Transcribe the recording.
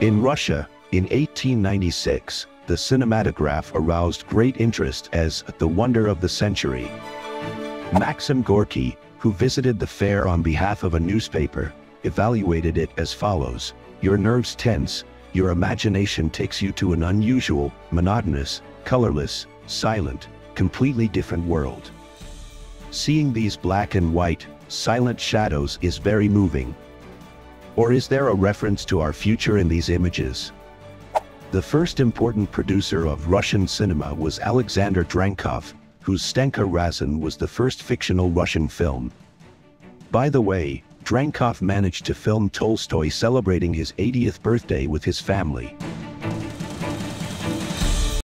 In Russia, in 1896, the cinematograph aroused great interest as the wonder of the century. Maxim Gorky, who visited the fair on behalf of a newspaper, evaluated it as follows. Your nerves tense, your imagination takes you to an unusual, monotonous, colorless, silent, completely different world. Seeing these black and white, silent shadows is very moving. Or is there a reference to our future in these images? The first important producer of Russian cinema was Alexander Drankov, whose Stenka Razin was the first fictional Russian film. By the way, Drankov managed to film Tolstoy celebrating his 80th birthday with his family.